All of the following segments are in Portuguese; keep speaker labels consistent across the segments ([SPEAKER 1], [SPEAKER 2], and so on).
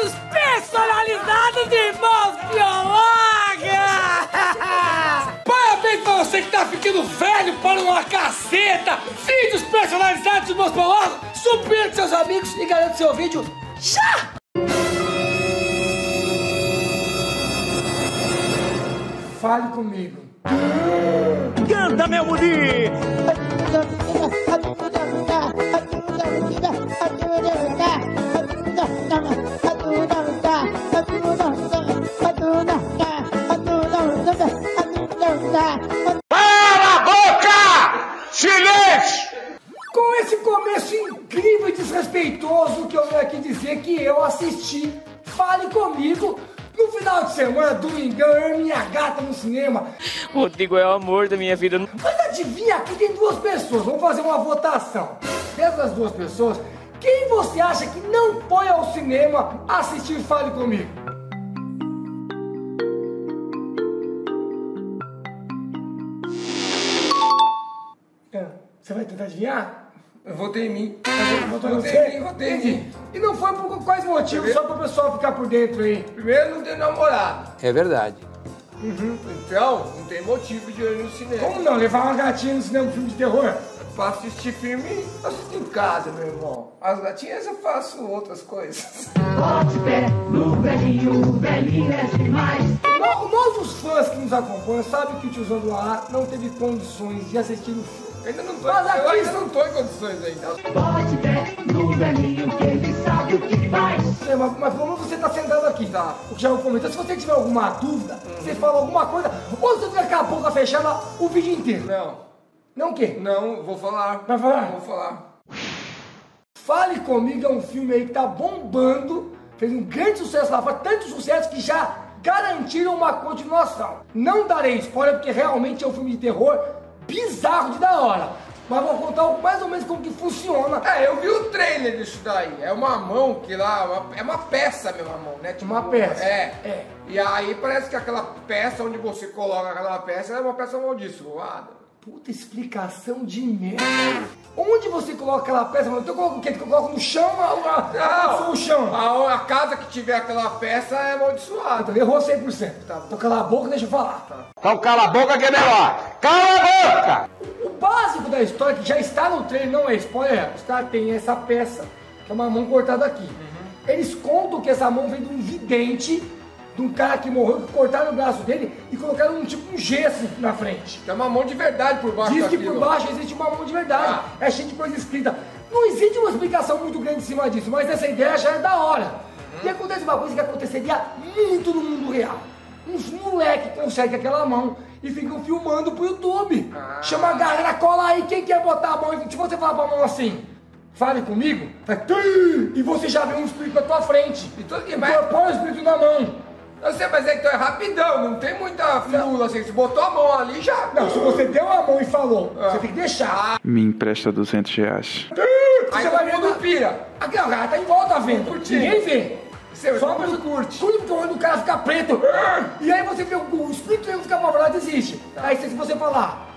[SPEAKER 1] Beijos personalizados de irmãos Biolaga! Parabéns pra você que tá ficando velho para uma caceta! Vídeos personalizados de irmãos Biolaga! Supera seus amigos e garante seu vídeo já! Fale comigo.
[SPEAKER 2] Canta, meu Mudi!
[SPEAKER 3] Cala a boca! Silêncio!
[SPEAKER 1] Com esse começo incrível e desrespeitoso que eu venho aqui dizer que eu assisti Fale Comigo no final de semana, domingão, eu e minha gata no cinema.
[SPEAKER 4] Rodrigo é o amor da minha vida.
[SPEAKER 1] Mas adivinha, aqui tem duas pessoas, vamos fazer uma votação. Dessas duas pessoas, quem você acha que não foi ao cinema assistir Fale Comigo? Você vai tentar adivinhar?
[SPEAKER 5] Eu votei em mim.
[SPEAKER 1] Votou
[SPEAKER 5] Votei
[SPEAKER 1] você?
[SPEAKER 5] em mim, votei em mim.
[SPEAKER 1] E não foi por quais motivos, só para o pessoal ficar por dentro aí.
[SPEAKER 5] Primeiro, não tem namorado.
[SPEAKER 6] É verdade.
[SPEAKER 5] Então, não tem motivo de ir no cinema.
[SPEAKER 1] Como não? Levar uma gatinha no cinema, um filme de terror?
[SPEAKER 5] Pra assistir filme, eu assisto em casa, meu irmão. As gatinhas eu faço outras coisas.
[SPEAKER 7] Bote pé no velhinho, o velhinho é demais.
[SPEAKER 1] Nós, nós, os fãs que nos acompanham, sabem que o tiozão do A não teve condições de assistir o filme.
[SPEAKER 5] Eu ainda não tô,
[SPEAKER 1] Mas
[SPEAKER 5] eu
[SPEAKER 1] aqui-
[SPEAKER 5] ainda não tô em condições ainda.
[SPEAKER 7] Bote pé no velhinho, que ele sabe o que faz.
[SPEAKER 1] Sei, Mas, mas como você está sentado aqui,
[SPEAKER 5] Tá.
[SPEAKER 1] O que já vou comentar, se você tiver alguma dúvida, você fala alguma coisa, ou você fica com a boca fechada o vídeo inteiro.
[SPEAKER 5] Não,
[SPEAKER 1] Não o quê?
[SPEAKER 5] não, vou falar.
[SPEAKER 1] Vai falar?
[SPEAKER 5] Vou falar.
[SPEAKER 1] Fale Comigo é um filme aí que tá bombando, fez um grande sucesso lá fora, tanto sucesso que já garantiram uma continuação. Não darei spoiler porque realmente é um filme de terror bizarro de da hora. Mas vou contar mais ou menos como que funciona.
[SPEAKER 5] É, eu vi o trailer disso daí. É uma mão que lá, uma- é uma peça mesmo a mão, né? Tipo,
[SPEAKER 1] Uma peça.
[SPEAKER 5] É.
[SPEAKER 1] É.
[SPEAKER 5] E aí parece que aquela peça onde você coloca aquela peça é uma peça amaldiçoada.
[SPEAKER 1] Puta explicação de merda. Onde você coloca aquela peça? mano? Então eu coloco o quê? Eu coloco no chão ou na-
[SPEAKER 5] Não,
[SPEAKER 1] no chão?
[SPEAKER 5] A, a casa que tiver aquela peça é amaldiçoada.
[SPEAKER 1] Então, errou 100%. Tá, então cala a boca e deixa eu falar.
[SPEAKER 3] Então cala a boca que é melhor. Cala a boca!
[SPEAKER 1] O básico da história, que já está no trailer, não é spoiler, está, tem essa peça, que é uma mão cortada aqui. Eles contam que essa mão vem de um vidente, de um cara que morreu, que cortaram o braço dele e colocaram um tipo um gesso na frente.
[SPEAKER 5] Tem uma mão de verdade por baixo
[SPEAKER 1] Diz que
[SPEAKER 5] daquilo.
[SPEAKER 1] por baixo existe uma mão de verdade,
[SPEAKER 5] Ah.
[SPEAKER 1] é cheio de coisa escrita. Não existe uma explicação muito grande em cima disso, mas essa ideia já é da hora. E acontece uma coisa que aconteceria muito no mundo real. Uns moleque conseguem aquela mão e ficam filmando pro YouTube. Chama a galera, cola aí, quem quer botar a mão? E se você falar pra mão assim, fale comigo, vai, e você já vê um espírito na tua frente.
[SPEAKER 5] E tudo que mais-
[SPEAKER 1] põe o espírito na mão.
[SPEAKER 5] Eu sei, mas é, então é rapidão, não tem muita firula assim. Se botou a mão ali, já.
[SPEAKER 1] Não, se você deu a mão e falou, você tem que deixar.
[SPEAKER 8] Me empresta 200 reais.
[SPEAKER 5] Aí
[SPEAKER 1] você vai ver
[SPEAKER 5] pira.
[SPEAKER 1] Aqui, ó, o cara tá em volta vendo.
[SPEAKER 5] Curtindo.
[SPEAKER 1] Ninguém vê.
[SPEAKER 5] Você
[SPEAKER 1] Só
[SPEAKER 5] mundo
[SPEAKER 1] quando
[SPEAKER 5] curte.
[SPEAKER 1] Tudo porque o olho do cara fica preto. E aí você vê o, o espírito dele fica apavorado existe. Aí se você falar,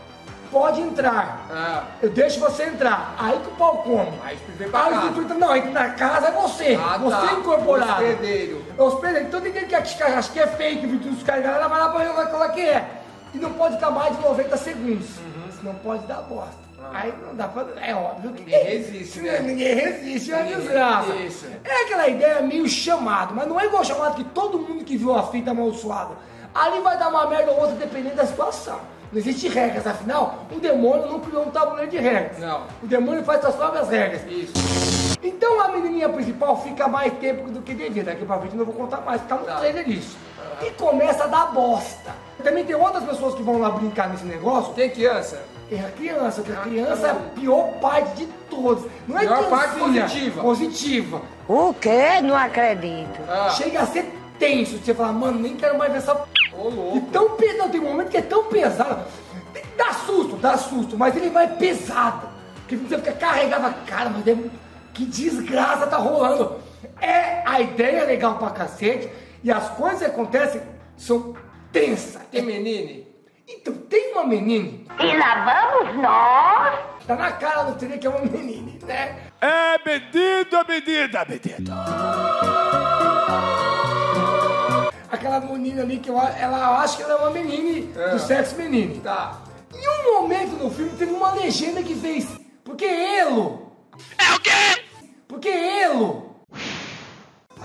[SPEAKER 1] pode entrar.
[SPEAKER 5] Ah.
[SPEAKER 1] Eu deixo você entrar. aí que o pau come.
[SPEAKER 5] Aí vem pra
[SPEAKER 1] Aí
[SPEAKER 5] casa.
[SPEAKER 1] entra, não, na casa é você.
[SPEAKER 5] Ah,
[SPEAKER 1] você
[SPEAKER 5] tá.
[SPEAKER 1] incorporado.
[SPEAKER 5] Hospedeiro.
[SPEAKER 1] É hospedeiro. Então gente que acha, que é fake, vídeo dos caras, galera vai lá pra ver qual é que é. E não pode ficar mais de 90 segundos. Senão pode dar bosta. Aí não dá pra. É óbvio que.
[SPEAKER 5] Ninguém resiste, né?
[SPEAKER 1] Ninguém resiste, é uma
[SPEAKER 5] Ninguém
[SPEAKER 1] desgraça.
[SPEAKER 5] resiste.
[SPEAKER 1] É aquela ideia meio chamado, mas não é igual chamado que todo mundo que viu a fita amaldiçoada. Ali vai dar uma merda ou outra dependendo da situação. Não existe regras, afinal, o demônio não criou um tabuleiro de regras.
[SPEAKER 5] Não.
[SPEAKER 1] O demônio faz suas próprias regras.
[SPEAKER 5] Isso.
[SPEAKER 1] Então a menininha principal fica mais tempo do que devia. Daqui pra frente eu não vou contar mais, tá no
[SPEAKER 5] Tá.
[SPEAKER 1] trailer isso. E começa a dar bosta. Também tem outras pessoas que vão lá brincar nesse negócio.
[SPEAKER 5] Tem criança?
[SPEAKER 1] É a criança, porque a criança é a pior parte de todas. Não é
[SPEAKER 5] Pior parte positiva.
[SPEAKER 1] Positiva.
[SPEAKER 9] O quê? Não acredito.
[SPEAKER 5] Ah.
[SPEAKER 1] Chega a ser tenso. Você fala, mano, nem quero mais ver essa. p****.
[SPEAKER 5] Ô, louco.
[SPEAKER 1] E tão pesado, tem um momento que é tão pesado. Dá susto, dá susto, mas ele vai pesado. Porque você fica carregado, cara, mas é... que desgraça tá rolando. É, a ideia é legal pra cacete e as coisas que acontecem são tensas.
[SPEAKER 5] Tem menine?
[SPEAKER 1] Então, tem uma menina,
[SPEAKER 9] E lá vamos nós.
[SPEAKER 1] tá na cara do trailer que é uma menina, né?
[SPEAKER 2] É medido, é medido, é medido.
[SPEAKER 1] menina ali que eu, ela acha que ela é uma menina
[SPEAKER 5] É.
[SPEAKER 1] do sexo menino.
[SPEAKER 5] Tá.
[SPEAKER 1] Em um momento no filme teve uma legenda que fez. Porque Elo. É o quê? Porque Elo.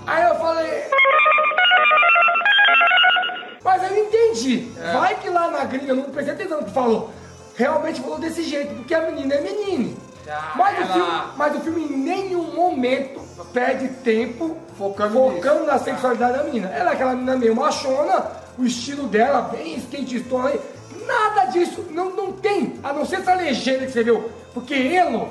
[SPEAKER 1] Aí eu falei. Mas eu entendi. Na gringa, não prestei atenção no que falou. Realmente falou desse jeito, porque a menina é menina.
[SPEAKER 5] Ah,
[SPEAKER 1] Mas, o
[SPEAKER 5] ela-
[SPEAKER 1] filme, mas o filme em nenhum momento perde tempo
[SPEAKER 5] Focando
[SPEAKER 1] focando na sexualidade da menina. Ela é aquela menina meio machona, o estilo dela bem skatistona aí. Nada disso, não, não tem, a não ser essa legenda que você viu. Porque Elo,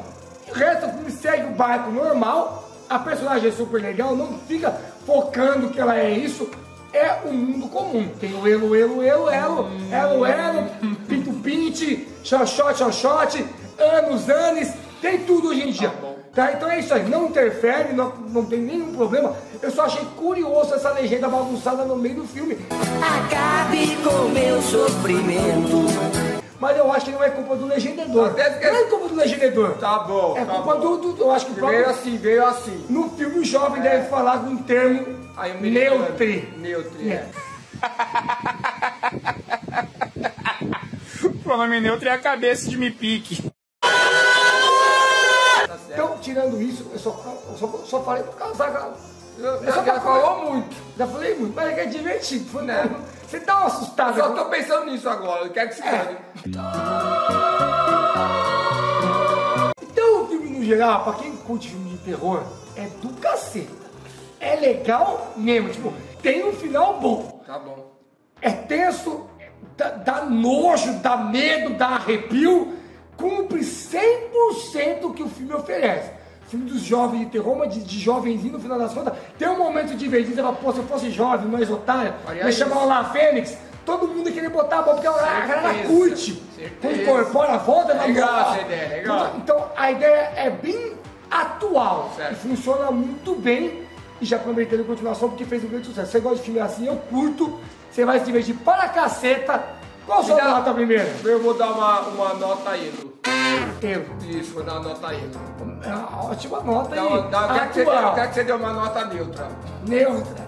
[SPEAKER 1] o resto do filme segue o barco normal, a personagem é super legal, não fica focando que ela é isso. É o mundo comum. Tem o elo, elo, elo, elo, elo, elo, pinto, pinte, xoxote, xoxote, anos, anos, tem tudo hoje em dia. Tá, então é isso aí, não interfere, não, não tem nenhum problema. Eu só achei curioso essa legenda bagunçada no meio do filme.
[SPEAKER 6] Acabe com meu sofrimento.
[SPEAKER 1] Mas eu acho que não é culpa do legendador.
[SPEAKER 5] Que-
[SPEAKER 1] Não é culpa do legendador.
[SPEAKER 5] Tá bom.
[SPEAKER 1] É
[SPEAKER 5] tá
[SPEAKER 1] culpa
[SPEAKER 5] bom.
[SPEAKER 1] do, do- Eu acho que o
[SPEAKER 5] Veio
[SPEAKER 1] próprio.
[SPEAKER 5] assim, veio assim.
[SPEAKER 1] No filme o jovem deve falar com um termo
[SPEAKER 5] Aí o menino-
[SPEAKER 1] neutro.
[SPEAKER 5] Neutro, é.
[SPEAKER 2] Pronome neutro é a cabeça de me pique.
[SPEAKER 1] Então, tirando isso, eu só, eu só, só falei por causa da.
[SPEAKER 5] Eu,
[SPEAKER 1] Eu só
[SPEAKER 5] já falou muito.
[SPEAKER 1] Já falei muito, mas é que é divertido. Foi,
[SPEAKER 5] Né?
[SPEAKER 1] Você dá uma
[SPEAKER 5] Eu só tô pensando nisso agora. Eu quero que se dane.
[SPEAKER 1] Então, o filme no geral, pra quem curte filme de terror, é do caceta. É legal mesmo, tipo, tem um final bom.
[SPEAKER 5] Tá bom.
[SPEAKER 1] É tenso, dá, dá nojo, dá medo, dá arrepio, cumpre 100% o que o filme oferece. Filme dos jovens de terror, mas de, de jovenzinho no final das contas, tem um momento de divertido, você fala, pô, se eu fosse jovem, mais otário, ia chamar lá a Fênix, todo mundo ia querer botar a mão, porque a galera
[SPEAKER 5] Certeza,
[SPEAKER 1] curte.
[SPEAKER 5] certeza.
[SPEAKER 1] Incorpora a volta na
[SPEAKER 5] Legal essa ideia, legal.
[SPEAKER 1] Então a ideia é bem atual
[SPEAKER 5] Certo.
[SPEAKER 1] e funciona muito bem. E já prometendo continuação porque fez um grande sucesso. Você gosta de filme assim, eu curto. Você vai se divertir para a caceta. Qual a sua
[SPEAKER 5] dá-
[SPEAKER 1] nota primeiro?
[SPEAKER 5] Eu vou dar uma, uma nota aí, Lu.
[SPEAKER 1] Eu.
[SPEAKER 5] Isso, vou dar uma nota aí.
[SPEAKER 1] É uma ótima nota
[SPEAKER 5] Dá
[SPEAKER 1] aí.
[SPEAKER 5] dá- eu, quero que você, eu quero que você dê uma nota neutra.
[SPEAKER 1] Neutra.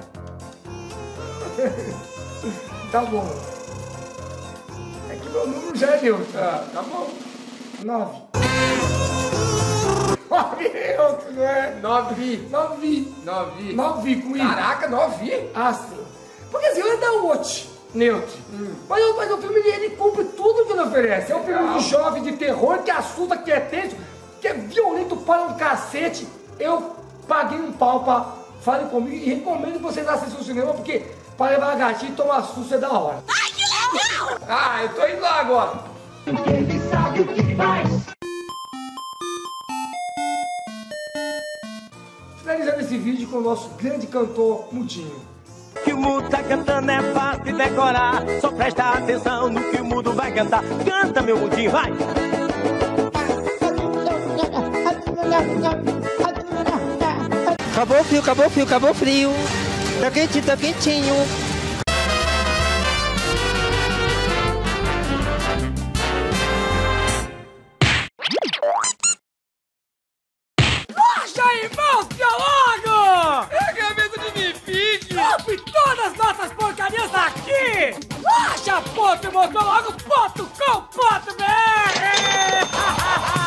[SPEAKER 1] tá bom. É que meu número já é neutro.
[SPEAKER 5] Ah, tá bom.
[SPEAKER 1] Nove. Nove neutro, não é?
[SPEAKER 5] Nove.
[SPEAKER 1] Nove.
[SPEAKER 5] Nove.
[SPEAKER 1] Nove com I.
[SPEAKER 5] Caraca, nove?
[SPEAKER 1] Ah, sim. Porque assim, dar um watch neutro. Mas, o- mas o filme ele, ele cumpre tudo que ele oferece. É um filme de jovem, de terror, que assusta, que é tenso, que é violento para um cacete. Eu paguei um pau pra Fale comigo e recomendo que vocês assistam o cinema, porque para levar gatinho e tomar susto é da hora.
[SPEAKER 5] Ah, eu tô indo lá agora.
[SPEAKER 7] Porque ele sabe o que faz.
[SPEAKER 1] Esse vídeo com o nosso grande cantor Mudinho.
[SPEAKER 2] Que o mundo tá cantando é fácil de decorar. Só presta atenção no que o mundo vai cantar. Canta, meu mundinho, vai!
[SPEAKER 10] Acabou o frio, acabou o frio, acabou o frio. Tá quentinho, tá quentinho.
[SPEAKER 6] aqui! Loja.motorlogo.com.br